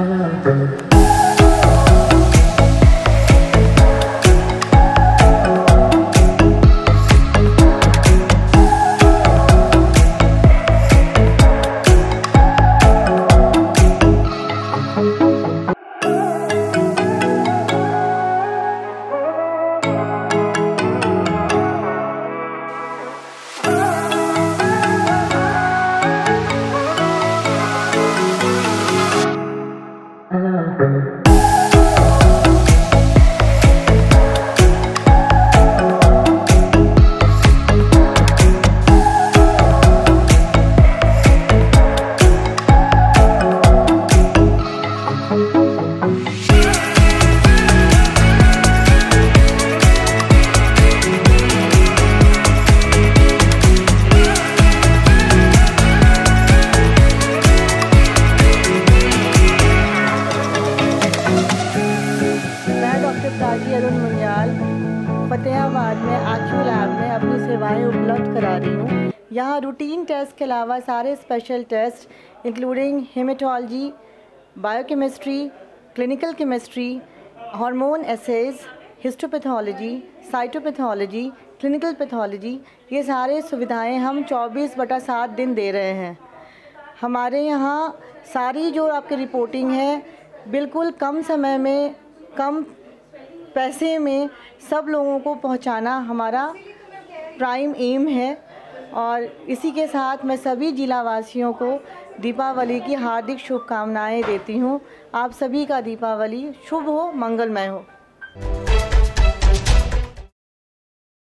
Hello. तरुण मुनियाल, फतेहाबाद में आक्यू lab में अपनी सेवाएँ उपलब्ध करा रही हूँ। यहाँ रूटीन टेस्ट के अलावा सारे special test including haematology biochemistry clinical chemistry hormone assays histopathology cytopathology clinical pathology ये सारे सुविधाएँ हम 24 बटा सात दिन दे रहे हैं। हमारे यहाँ सारी जो आपकी रिपोर्टिंग है, बिल्कुल कम समय में, कम पैसे में सब लोगों को पहुंचाना हमारा प्राइम एम है। और इसी के साथ मैं सभी जिला वासियों को दीपावली की हार्दिक शुभकामनाएँ देती हूँ। आप सभी का दीपावली शुभ हो, मंगलमय हो।